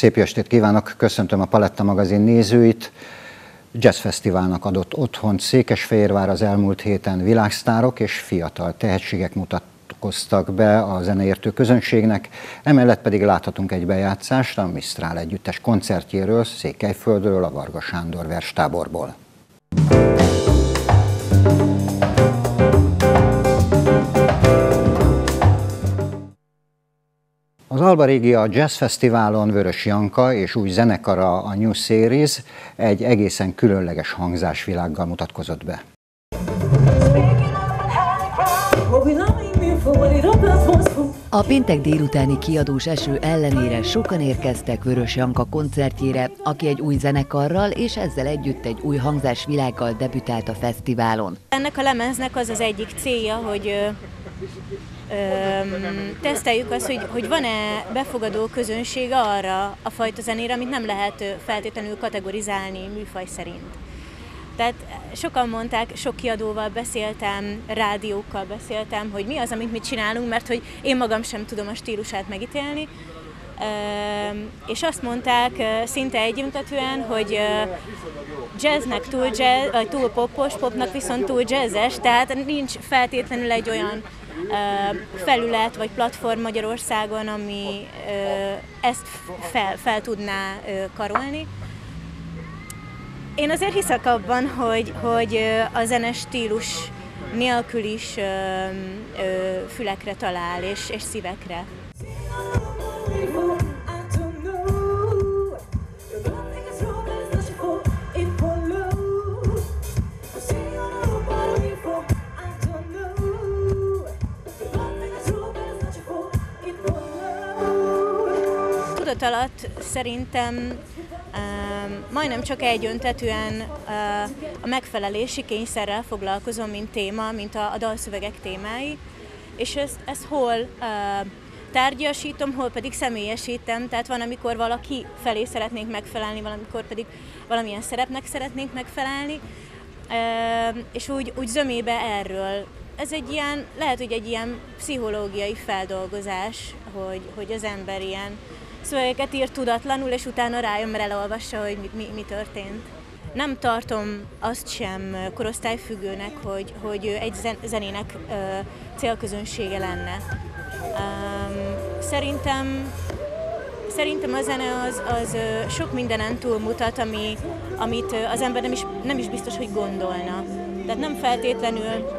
Szép estét kívánok, köszöntöm a Paletta magazin nézőit. Jazz Fesztiválnak adott otthont Székesfehérvár az elmúlt héten világsztárok és fiatal tehetségek mutatkoztak be a zeneértő közönségnek, emellett pedig láthatunk egy bejátszást a Misztrál együttes koncertjéről Székelyföldről, a Varga Sándor verstáborból. Az Alba Régia Jazz Fesztiválon Vörös Janka és új zenekara a New Series egy egészen különleges hangzásvilággal mutatkozott be. A péntek délutáni kiadós eső ellenére sokan érkeztek Vörös Janka koncertjére, aki egy új zenekarral és ezzel együtt egy új hangzásvilággal debütált a fesztiválon. Ennek a lemeznek az az egyik célja, hogy teszteljük azt, hogy, hogy van-e befogadó közönség arra a fajta zenére, amit nem lehet feltétlenül kategorizálni műfaj szerint. Tehát sokan mondták, sok kiadóval beszéltem, rádiókkal beszéltem, hogy mi az, amit mit csinálunk, mert hogy én magam sem tudom a stílusát megítélni. És azt mondták szinte egyöntetően, hogy jazznek túl jazz, túl popos, popnak viszont túl jazzes, tehát nincs feltétlenül egy olyan felület vagy platform Magyarországon, ami ezt fel, fel tudná karolni. Én azért hiszek abban, hogy, hogy a zenes stílus nélkül is fülekre talál és, és szívekre. Tudat alatt szerintem majdnem csak egyöntetően a megfelelési kényszerrel foglalkozom, mint téma, mint a, a dalszövegek témái, és ezt, ezt hol tárgyasítom, hol pedig személyesítem, tehát van, amikor valaki felé szeretnénk megfelelni, valamikor pedig valamilyen szerepnek szeretnénk megfelelni, és úgy, úgy zömébe erről. Ez egy ilyen, lehet, hogy egy ilyen pszichológiai feldolgozás, hogy, hogy az ember ilyen szövegeket ír tudatlanul, és utána rájön, mert elolvassa, hogy mi, mi, mi történt. Nem tartom azt sem korosztályfüggőnek, hogy, hogy egy zenének célközönsége lenne. Szerintem Szerintem a zene az, az sok mindenen túlmutat, ami, amit az ember nem is, nem is biztos, hogy gondolna. Tehát nem feltétlenül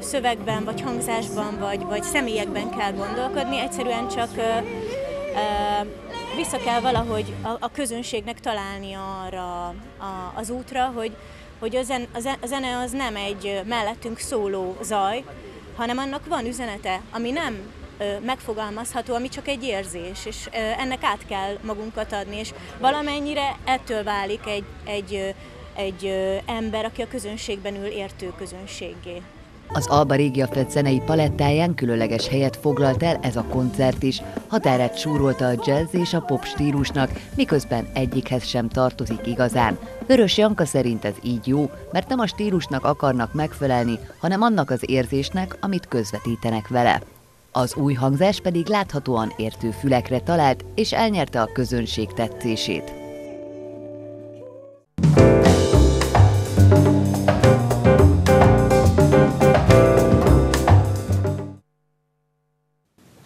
szövegben, vagy hangzásban, vagy, vagy személyekben kell gondolkodni, egyszerűen csak vissza kell valahogy a, a közönségnek találni arra a, az útra, hogy, hogy a, zen, a zene az nem egy mellettünk szóló zaj, hanem annak van üzenete, ami nem megfogalmazható, ami csak egy érzés, és ennek át kell magunkat adni, és valamennyire ettől válik egy, egy, egy ember, aki a közönségben ül értő közönségé. Az Alba Régia Fred zenei palettáján különleges helyet foglalt el ez a koncert is. Határát súrolta a jazz és a pop stílusnak, miközben egyikhez sem tartozik igazán. Vörös Janka szerint ez így jó, mert nem a stílusnak akarnak megfelelni, hanem annak az érzésnek, amit közvetítenek vele. Az új hangzás pedig láthatóan értő fülekre talált, és elnyerte a közönség tetszését.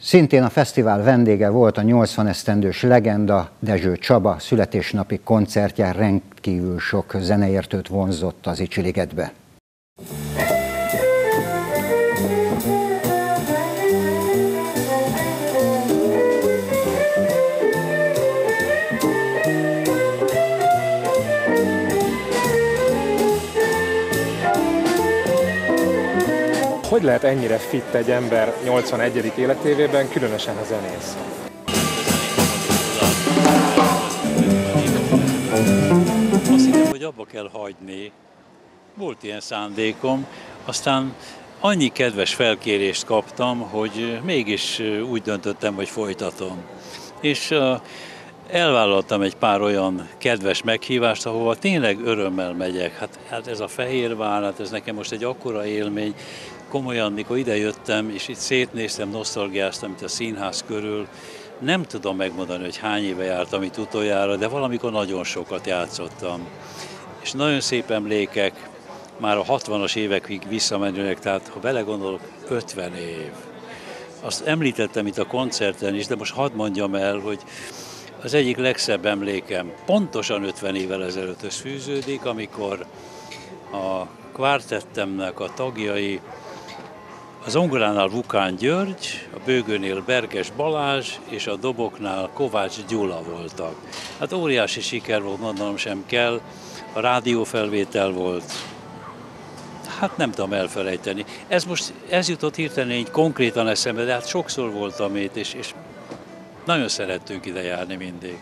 Szintén a fesztivál vendége volt a 80 esztendős legenda Dezső Csaba születésnapi koncertján rendkívül sok zeneértőt vonzott az Icsiligetbe. Hogy lehet ennyire fit egy ember 81. életévében, különösen a zenész? Azt hiszem, hogy abba kell hagyni. Volt ilyen szándékom, aztán annyi kedves felkérést kaptam, hogy mégis úgy döntöttem, hogy folytatom. És elvállaltam egy pár olyan kedves meghívást, ahova tényleg örömmel megyek. Hát, hát ez a Fehérvár, hát ez nekem most egy akkora élmény, komolyan, mikor idejöttem, és itt szétnéztem, nosztalgiáztam itt a színház körül, Nem tudom megmondani, hogy hány éve jártam itt utoljára, de valamikor nagyon sokat játszottam. És nagyon szép emlékek, már a 60-as évekig visszamenőnek, tehát ha belegondolok, 50 év. Azt említettem itt a koncerten is, de most hadd mondjam el, hogy az egyik legszebb emlékem pontosan 50 évvel ezelőtt fűződik, amikor a kvártettemnek a tagjai az zongoránál Vukán György, a bőgőnél Berges Balázs és a doboknál Kovács Gyula voltak. Hát óriási siker volt, mondanom sem kell, a rádiófelvétel volt, hát nem tudom elfelejteni. Ez most, ez jutott hirtelen így konkrétan eszembe, de hát sokszor voltam itt, és, és nagyon szerettünk ide járni mindig.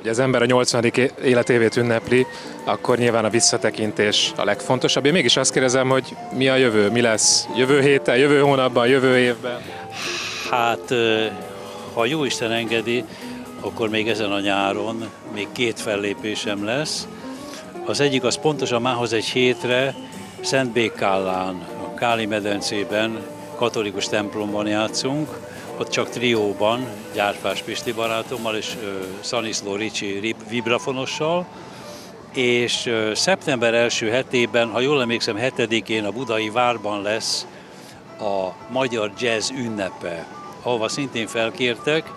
Ugye az ember a 80. életévét ünnepli, akkor nyilván a visszatekintés a legfontosabb. Én mégis azt kérdezem, hogy mi a jövő, mi lesz jövő héten, jövő hónapban, jövő évben? Hát, ha jó Isten engedi, akkor még ezen a nyáron még két fellépésem lesz. Az egyik az pontosan mához egy hétre Szent Békállán, a Káli medencében, katolikus templomban játszunk, ott csak trióban, Gyárfás Pisti barátommal és Szaniszló Ricsi vibrafonossal, és szeptember első hetében, ha jól emlékszem, hetedikén a Budai Várban lesz a Magyar Jazz ünnepe, ahova szintén felkértek,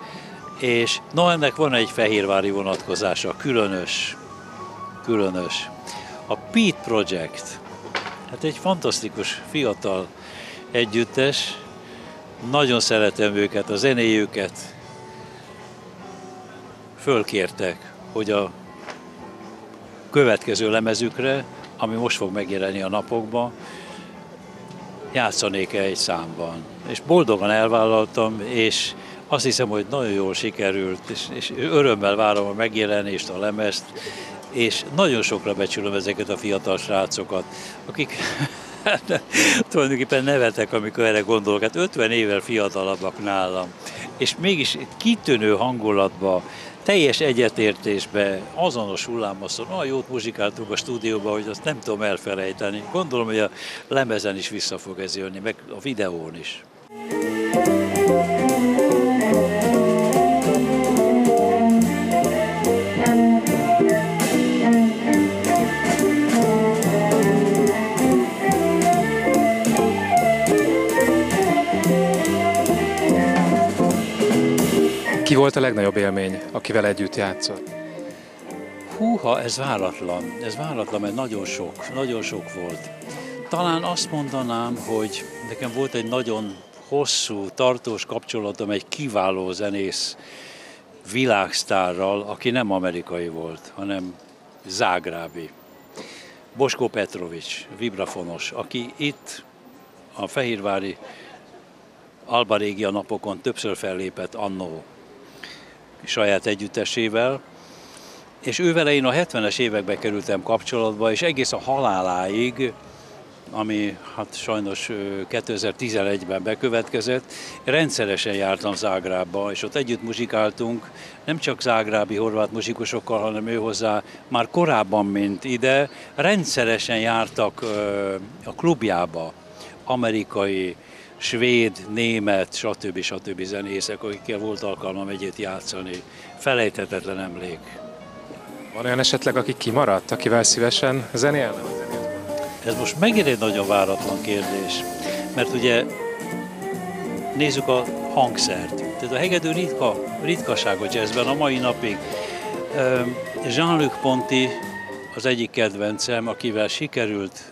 és no, ennek van egy fehérvári vonatkozása, különös, különös. A Pete Project, hát egy fantasztikus fiatal együttes, nagyon szeretem őket, a zenéjüket. Fölkértek, hogy a következő lemezükre, ami most fog megjelenni a napokban, játszanék egy számban. És boldogan elvállaltam, és azt hiszem, hogy nagyon jól sikerült, és, és örömmel várom a megjelenést, a lemezt, és nagyon sokra becsülöm ezeket a fiatal srácokat, akik tulajdonképpen nevetek, amikor erre gondolok. Hát 50 évvel fiatalabbak nálam. És mégis kitűnő hangulatba, teljes egyetértésbe, azonos hullámhosszon, olyan jót muzsikáltunk a stúdióban, hogy azt nem tudom elfelejteni. Gondolom, hogy a lemezen is vissza fog ez jönni, meg a videón is. Ki volt a legnagyobb élmény, akivel együtt játszott? Húha, ez váratlan. Ez váratlan, mert nagyon sok, nagyon sok volt. Talán azt mondanám, hogy nekem volt egy nagyon hosszú, tartós kapcsolatom egy kiváló zenész világsztárral, aki nem amerikai volt, hanem zágrábi. Boskó Petrovics, vibrafonos, aki itt a Fehérvári Alba Régia napokon többször fellépett annó saját együttesével, és ővele én a 70-es években kerültem kapcsolatba, és egész a haláláig, ami hát sajnos 2011-ben bekövetkezett, rendszeresen jártam Zágrábba, és ott együtt muzsikáltunk, nem csak zágrábi horvát muzsikusokkal, hanem ő hozzá már korábban, mint ide, rendszeresen jártak a klubjába amerikai, svéd, német, stb. stb. zenészek, akikkel volt alkalmam együtt játszani. Felejthetetlen emlék. Van olyan esetleg, aki kimaradt, akivel szívesen zenélne? Ez most megint egy nagyon váratlan kérdés, mert ugye nézzük a hangszert. Tehát a hegedű ritka, ritkaság a jazzben a mai napig. Jean-Luc Ponty az egyik kedvencem, akivel sikerült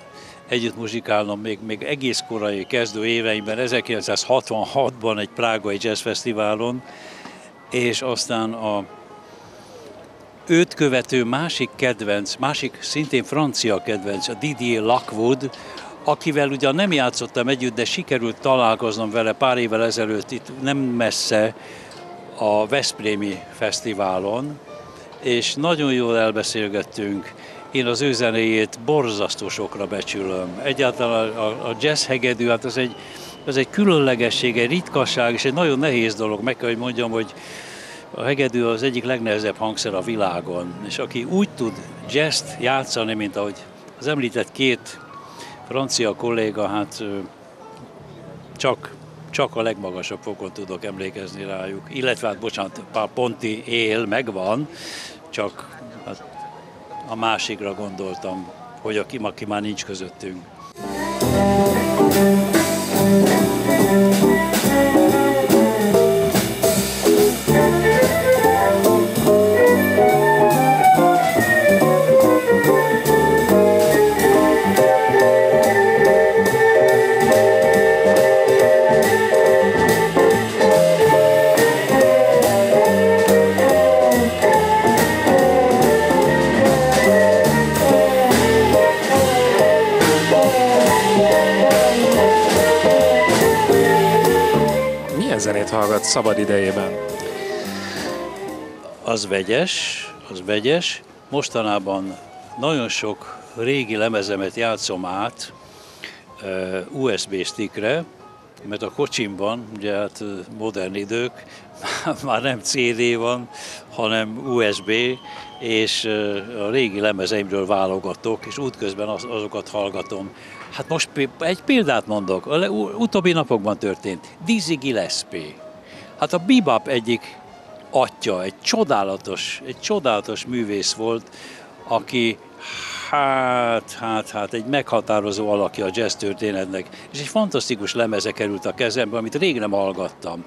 együtt muzsikálnom még, még egész korai kezdő éveimben, 1966-ban egy prágai jazz fesztiválon, és aztán a őt követő másik kedvenc, másik szintén francia kedvenc, a Didier Lockwood, akivel ugyan nem játszottam együtt, de sikerült találkoznom vele pár évvel ezelőtt itt nem messze a Veszprémi Fesztiválon, és nagyon jól elbeszélgettünk, én az ő zenéjét borzasztó sokra becsülöm. Egyáltalán a, a jazz hegedű, hát ez egy, ez egy különlegesség, egy ritkaság, és egy nagyon nehéz dolog. Meg kell, hogy mondjam, hogy a hegedű az egyik legnehezebb hangszer a világon, és aki úgy tud jazz játszani, mint ahogy az említett két francia kolléga, hát csak csak a legmagasabb fokon tudok emlékezni rájuk. Illetve, hát bocsánat, pár ponti él megvan, csak hát a másikra gondoltam, hogy aki, aki már nincs közöttünk. Hallgat szabad idejében? Az vegyes, az vegyes. Mostanában nagyon sok régi lemezemet játszom át USB stickre, mert a kocsimban, ugye hát modern idők, már nem CD van, hanem USB, és a régi lemezeimről válogatok, és útközben azokat hallgatom. Hát most egy példát mondok, utóbbi napokban történt. Dizzy Gillespie. Hát a bebop egyik atya, egy csodálatos, egy csodálatos művész volt, aki hát, hát, hát egy meghatározó alakja a jazz történetnek, és egy fantasztikus lemeze került a kezembe, amit rég nem hallgattam.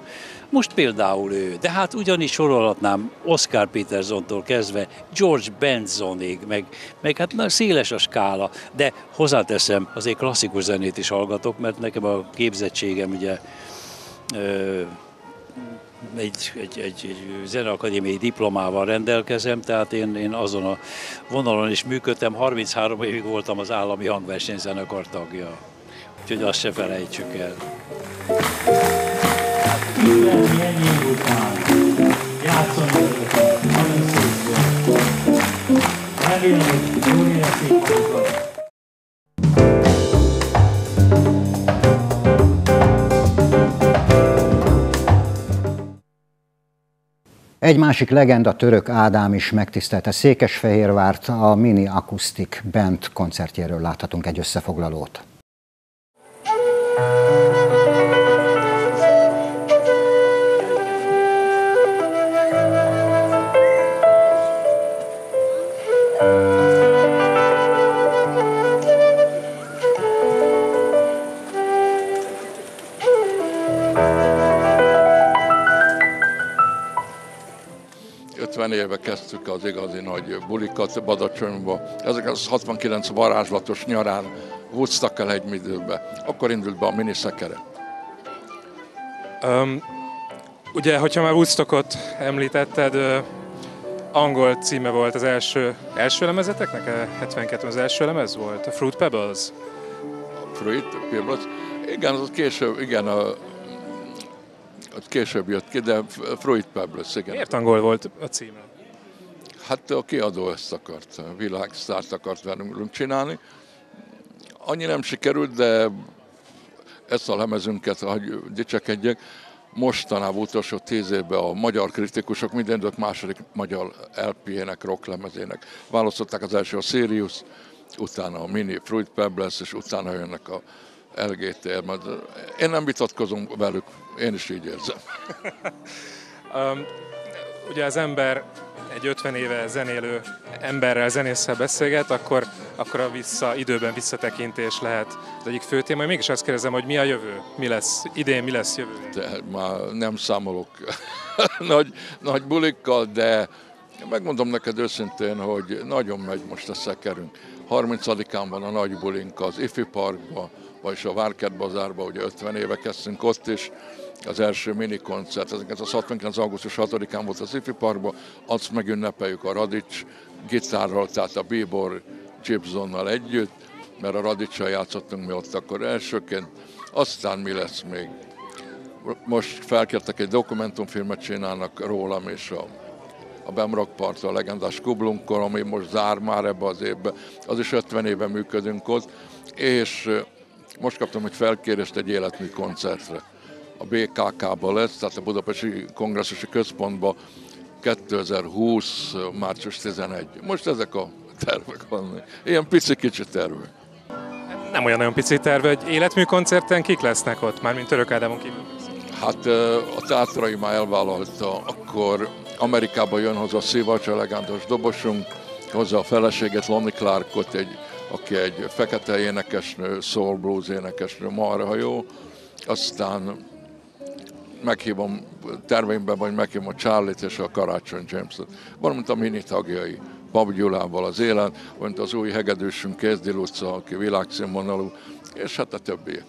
Most például ő, de hát ugyanis sorolhatnám Oscar Petersontól kezdve George Bensonig, meg, meg hát na, széles a skála, de hozzáteszem, azért klasszikus zenét is hallgatok, mert nekem a képzettségem ugye ö, egy, egy, egy, egy zeneakadémiai diplomával rendelkezem, tehát én, én azon a vonalon is működtem, 33 évig voltam az állami hangversenyzenekar tagja. Úgyhogy azt se felejtsük el. Egy másik legenda, török Ádám is megtisztelte Székesfehérvárt, a Mini Acoustic Band koncertjéről láthatunk egy összefoglalót. Éve kezdtük az igazi nagy bulikat Badacsonyba. Ezek az 69 varázslatos nyarán húztak el egy midőbe. Akkor indult be a miniszekere. Um, ugye, hogyha már Woodstockot említetted, uh, angol címe volt az első, első lemezeteknek? 72 az első lemez volt? A Fruit Pebbles? Fruit Pebbles? Igen, az később, igen, a később jött ki, de Fruit Pebbles, igen. Miért angol volt a címe? Hát a kiadó ezt akart, világsztárt akart velünk csinálni. Annyi nem sikerült, de ezt a lemezünket, hogy dicsekedjek, mostanában utolsó tíz évben a magyar kritikusok minden idők második magyar LP-ének, rock lemezének választották az első a Sirius, utána a Mini Fruit Pebbles, és utána jönnek a LGT. Mert én nem vitatkozom velük, én is így érzem. um, ugye az ember egy 50 éve zenélő emberrel, zenésszel beszélget, akkor, akkor a vissza, időben visszatekintés lehet az egyik fő téma. Mégis azt kérdezem, hogy mi a jövő? Mi lesz idén, mi lesz jövő? De már nem számolok nagy, nagy bulikkal, de megmondom neked őszintén, hogy nagyon megy most a szekerünk. 30-án van a nagy bulink az Ifi Parkba, vagyis a Várkert Bazárba, ugye 50 éve kezdtünk ott is, az első mini koncert, ezeket az 69. augusztus 6-án volt az Ifi Parkban, azt megünnepeljük a Radics gitárral, tehát a Bíbor Gibsonnal együtt, mert a Radicsal játszottunk mi ott akkor elsőként, aztán mi lesz még. Most felkértek egy dokumentumfilmet csinálnak rólam és a a Bemrock Part, a legendás Kublunkor, ami most zár már ebbe az évbe. Az is 50 éve működünk ott, és most kaptam egy felkérést egy életmű koncertre a BKK-ba lesz, tehát a Budapesti Kongresszusi Központba 2020. március 11. Most ezek a tervek vannak. Ilyen pici kicsi tervek. nem olyan nagyon pici terve, hogy életmű koncerten kik lesznek ott, már mint Török Ádámon kívül? Hát a teátrai már elvállalta, akkor Amerikába jön hozzá Szívacs, elegántos dobosunk, hozzá a feleséget, Lonnie Clarkot, egy, aki egy fekete énekesnő, soul blues énekesnő, marha jó. Aztán meghívom terveimben, vagy meghívom a Charlie-t és a Karácsony James-et, valamint a mini tagjai. Pap Gyulával az élen, vagy az új hegedűsünk Kézdi Luca, aki világszínvonalú, és hát a többi.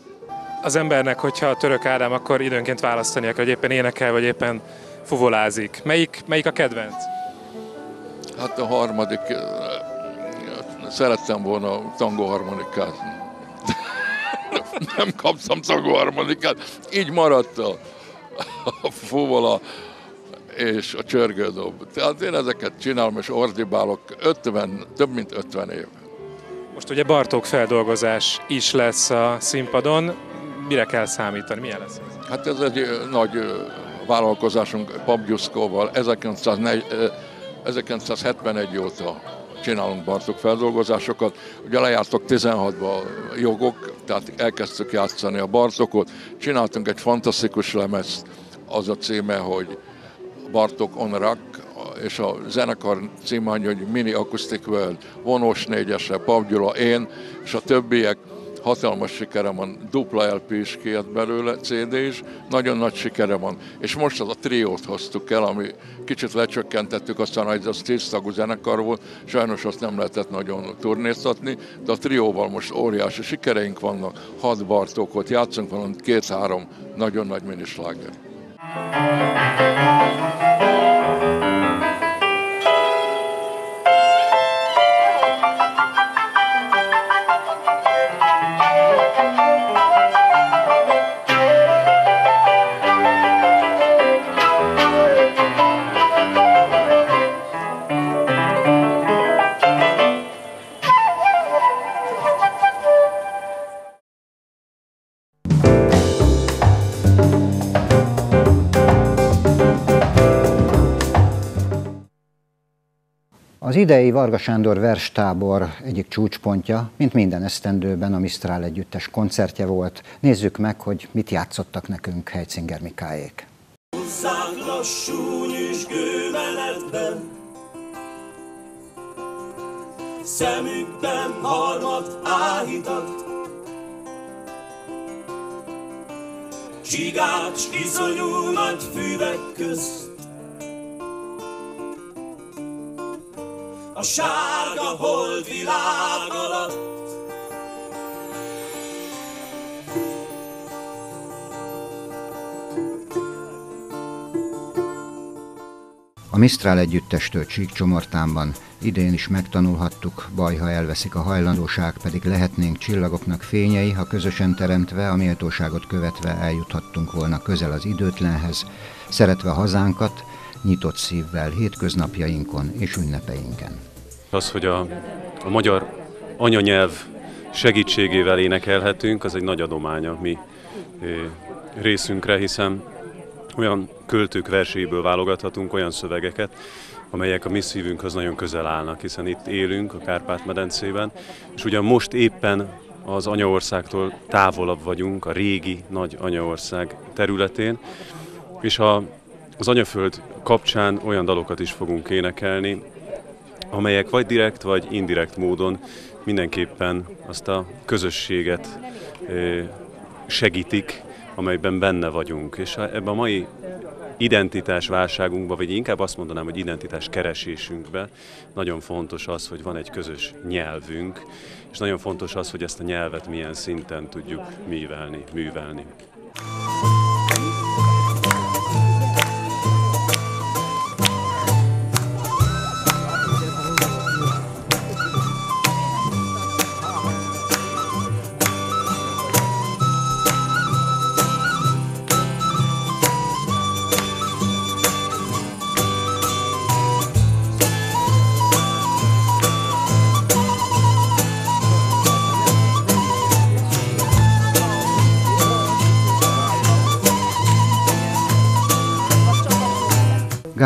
Az embernek, hogyha a török Ádám, akkor időnként választania hogy éppen énekel, vagy éppen fuvolázik. Melyik, melyik a kedvenc? Hát a harmadik, szerettem volna tangó harmonikát. Nem kaptam tangó harmonikát, így maradt a, a fuvola és a csörgődob. Tehát én ezeket csinálom és ordibálok 50, több mint 50 év. Most ugye Bartók feldolgozás is lesz a színpadon. Mire kell számítani? Milyen lesz ez? Hát ez egy nagy vállalkozásunk Papgyuszkóval 1971 óta csinálunk Bartók feldolgozásokat. Ugye lejártok 16-ban jogok, tehát elkezdtük játszani a Bartokot. Csináltunk egy fantasztikus lemezt, az a címe, hogy Bartok on Rock, és a zenekar címány, hogy Mini Acoustic World, vonós négyesre, Pap én, és a többiek hatalmas sikere van, dupla LP is kijött belőle, CD is, nagyon nagy sikere van. És most az a triót hoztuk el, ami kicsit lecsökkentettük, aztán hogy az tíz tagú zenekar volt, sajnos azt nem lehetett nagyon turnéztatni, de a trióval most óriási sikereink vannak, hat Bartókot játszunk, van két-három nagyon nagy minisláger. Az idei Varga Sándor verstábor egyik csúcspontja, mint minden esztendőben a Misztrál együttes koncertje volt. Nézzük meg, hogy mit játszottak nekünk Heitzinger Mikályék. Hozzánk lassú nyüzsgő szemükben harmat áhítat. Csigács iszonyú nagy füvek közt, sárga világ alatt. A Misztrál együttestől Csíkcsomortánban idén is megtanulhattuk, baj, ha elveszik a hajlandóság, pedig lehetnénk csillagoknak fényei, ha közösen teremtve, a méltóságot követve eljuthattunk volna közel az időtlenhez, szeretve hazánkat, nyitott szívvel hétköznapjainkon és ünnepeinken. Az, hogy a, a magyar anyanyelv segítségével énekelhetünk, az egy nagy adomány a mi részünkre, hiszen olyan költők verséből válogathatunk olyan szövegeket, amelyek a mi szívünkhöz nagyon közel állnak, hiszen itt élünk a Kárpát-medencében, és ugyan most éppen az anyaországtól távolabb vagyunk, a régi nagy anyaország területén, és a, az anyaföld kapcsán olyan dalokat is fogunk énekelni, amelyek vagy direkt, vagy indirekt módon mindenképpen azt a közösséget segítik, amelyben benne vagyunk. És ebben a mai identitás válságunkban, vagy inkább azt mondanám, hogy identitás keresésünkben nagyon fontos az, hogy van egy közös nyelvünk, és nagyon fontos az, hogy ezt a nyelvet milyen szinten tudjuk művelni, művelni.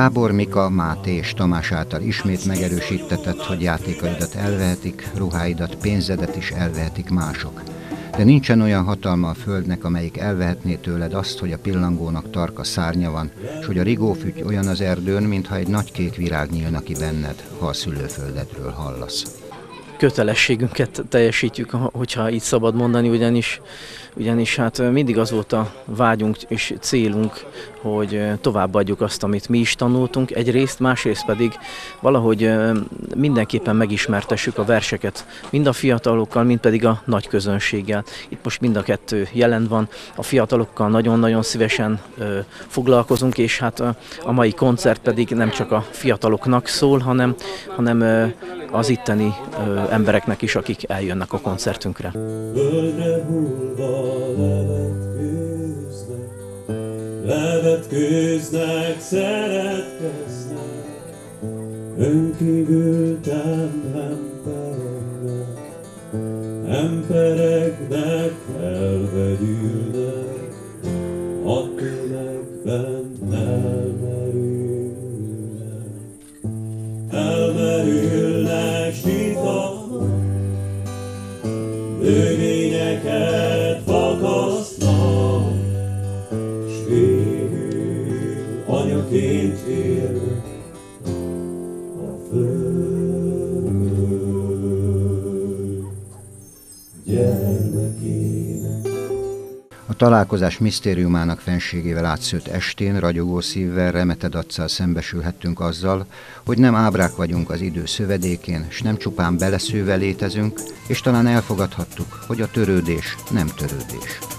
Gábor, Mika, Máté és Tamás által ismét megerősítetett, hogy játékaidat elvehetik, ruháidat, pénzedet is elvehetik mások. De nincsen olyan hatalma a földnek, amelyik elvehetné tőled azt, hogy a pillangónak tarka szárnya van, és hogy a rigófüty olyan az erdőn, mintha egy nagy kék virág nyílna ki benned, ha a szülőföldedről hallasz kötelességünket teljesítjük, hogyha így szabad mondani, ugyanis, ugyanis hát mindig az volt a vágyunk és célunk, hogy továbbadjuk azt, amit mi is tanultunk egyrészt, másrészt pedig valahogy mindenképpen megismertessük a verseket, mind a fiatalokkal, mind pedig a nagy közönséggel. Itt most mind a kettő jelen van, a fiatalokkal nagyon-nagyon szívesen foglalkozunk, és hát a mai koncert pedig nem csak a fiataloknak szól, hanem, hanem az itteni embereknek is, akik eljönnek a koncertünkre. Földre hullva levetkőznek, levetkőznek, szeretkeznek, önkívültem embereknek, embereknek elvegyülnek, akinek bent találkozás misztériumának fenségével átszőtt estén ragyogó szívvel, remeted arccal szembesülhettünk azzal, hogy nem ábrák vagyunk az idő szövedékén, s nem csupán beleszőve létezünk, és talán elfogadhattuk, hogy a törődés nem törődés.